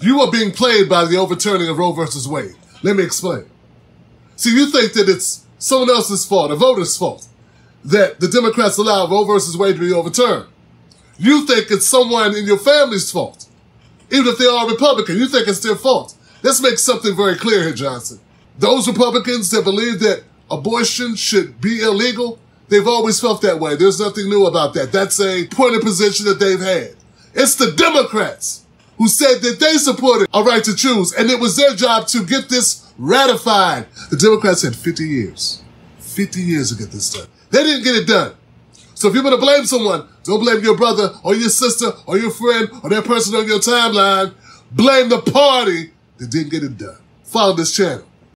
You are being played by the overturning of Roe versus Wade. Let me explain. See, you think that it's someone else's fault, a voter's fault, that the Democrats allow Roe versus Wade to be overturned. You think it's someone in your family's fault. Even if they are Republican, you think it's their fault. Let's make something very clear here, Johnson. Those Republicans that believe that abortion should be illegal, they've always felt that way. There's nothing new about that. That's a point of position that they've had. It's the Democrats who said that they supported a right to choose, and it was their job to get this ratified. The Democrats had 50 years. 50 years to get this done. They didn't get it done. So if you're going to blame someone, don't blame your brother or your sister or your friend or that person on your timeline. Blame the party that didn't get it done. Follow this channel.